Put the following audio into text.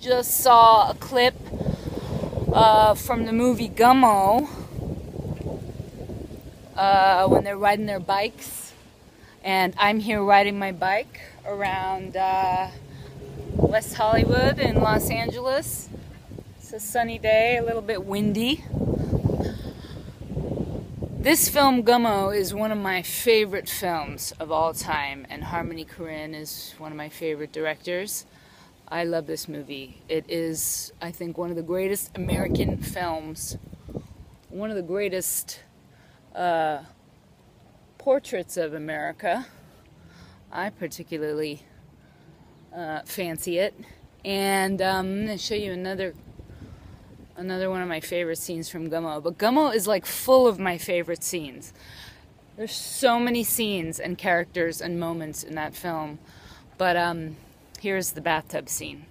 just saw a clip uh, from the movie Gummo uh, when they're riding their bikes. And I'm here riding my bike around uh, West Hollywood in Los Angeles. It's a sunny day, a little bit windy. This film, Gummo, is one of my favorite films of all time, and Harmony Korine is one of my favorite directors. I love this movie. It is, I think, one of the greatest American films, one of the greatest uh, portraits of America. I particularly uh, fancy it. And um, I'm going to show you another another one of my favorite scenes from Gummo. But Gummo is like full of my favorite scenes. There's so many scenes and characters and moments in that film. But um, Here's the bathtub scene.